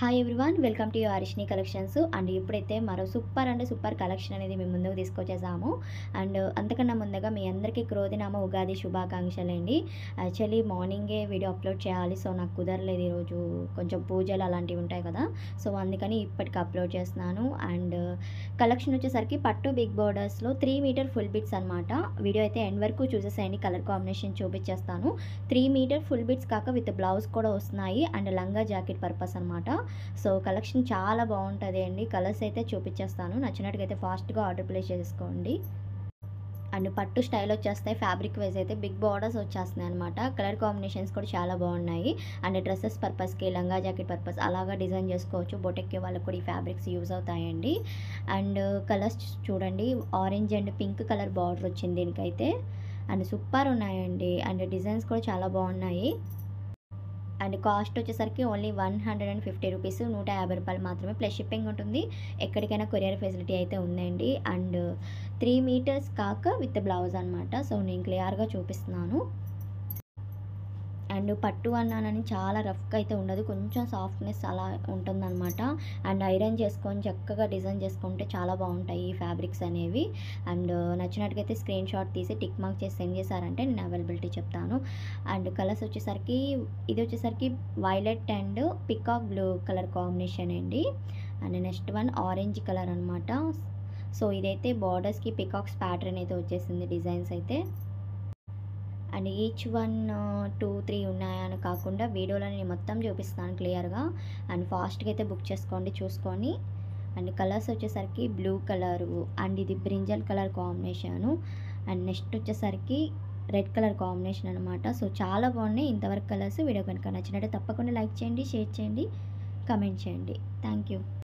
Hi everyone welcome to you Harishni collections and ఇప్పుడైతే మరో super అంటే సూపర్ కలెక్షన్ అనేది మేము ముందుకు తీసుకొచ్చేసాము. అండ్ అంతకన్నా ముందుగా మీ అందరికీ క్రోధినామ ఉగాది శుభాకాంక్షలు అండి. యాక్చువల్లీ మార్నింగే వీడియో అప్లోడ్ చేయాలి సో నాకు కుదరలేదు ఈరోజు. కొంచెం పూజలు అలాంటివి ఉంటాయి కదా. సో అందుకని ఇప్పటికి అప్లోడ్ చేస్తున్నాను. అండ్ కలెక్షన్ వచ్చేసరికి పట్టు బిగ్ బోర్డర్స్లో త్రీ మీటర్ ఫుల్ బిట్స్ అనమాట వీడియో అయితే ఎండ్ వరకు చూసేసేయండి. కలర్ కాంబినేషన్ చూపించేస్తాను. త్రీ మీటర్ ఫుల్ బిట్స్ కాక విత్ బ్లౌజ్ కూడా వస్తున్నాయి. అండ్ లంగా జాకెట్ పర్పస్ అనమాట సో కలెక్షన్ చాలా బాగుంటుంది అండి కలర్స్ అయితే చూపించేస్తాను. నచ్చినట్టుగా అయితే ఫాస్ట్గా ఆర్డర్ ప్లేస్ చేసుకోండి. అండ్ పట్టు స్టైల్ వచ్చేస్తాయి ఫ్యాబ్రిక్ వైజ్ అయితే బిగ్ బార్డర్స్ వచ్చేస్తున్నాయి అనమాట కలర్ కాంబినేషన్స్ కూడా చాలా బాగున్నాయి. అండ్ డ్రెస్సెస్ పర్పస్కి లంగా జాకెట్ పర్పస్ అలాగా డిజైన్ చేసుకోవచ్చు. బొటెక్కి వాళ్ళకి కూడా ఈ ఫ్యాబ్రిక్స్ యూజ్ అవుతాయండి. అండ్ కలర్స్ చూడండి. Orange and pink colour border వచ్చింది దీనికైతే. అండ్ సూపర్ ఉన్నాయండి. అండ్ డిజైన్స్ కూడా చాలా బాగున్నాయి. అండ్ కాస్ట్ వచ్చేసరికి only one hundred and fifty rupees నూట యాభై రూపాయలు మాత్రమే. ప్లస్ షిప్పింగ్ ఉంటుంది. ఎక్కడికైనా కొరియర్ ఫెసిలిటీ అయితే ఉందండి. అండ్ త్రీ మీటర్స్ కాక విత్ బ్లౌజ్ అనమాట సో నేను క్లియర్గా చూపిస్తున్నాను. అండ్ పట్టు అన్నానని చాలా రఫ్గా అయితే ఉండదు. కొంచెం సాఫ్ట్నెస్ అలా ఉంటుందన్నమాట. అండ్ ఐరన్ చేసుకొని చక్కగా డిజైన్ చేసుకుంటే చాలా బాగుంటాయి ఈ ఫ్యాబ్రిక్స్ అనేవి. అండ్ నచ్చినట్టుగైతే స్క్రీన్ షాట్ తీసి టిక్ మార్క్ చేసి సెండ్ చేశారంటే నేను అవైలబిలిటీ చెప్తాను. అండ్ కలర్స్ వచ్చేసరికి ఇది వచ్చేసరికి violet and peacock blue colour combination అండి. And next one orange colour అనమాట సో ఇదైతే బార్డర్స్కి పికాక్స్ ప్యాటర్న్ అయితే వచ్చేసింది డిజైన్స్ అయితే. And each one two three ఉన్నాయని కాకుండా వీడియోలో నేను మొత్తం చూపిస్తాను క్లియర్గా అండ్ ఫాస్ట్గా అయితే బుక్ చేసుకోండి చూసుకొని అండ్ కలర్స్ వచ్చేసరికి బ్లూ కలరు అండ్ ఇది brinjal colour combination and next వచ్చేసరికి రెడ్ కలర్ కాంబినేషన్ అనమాట సో చాలా బాగున్నాయి. ఇంతవరకు కలర్స్ వీడియో కనుక నచ్చినట్టు తప్పకుండా లైక్ చేయండి షేర్ చేయండి కమెంట్ చేయండి. Thank you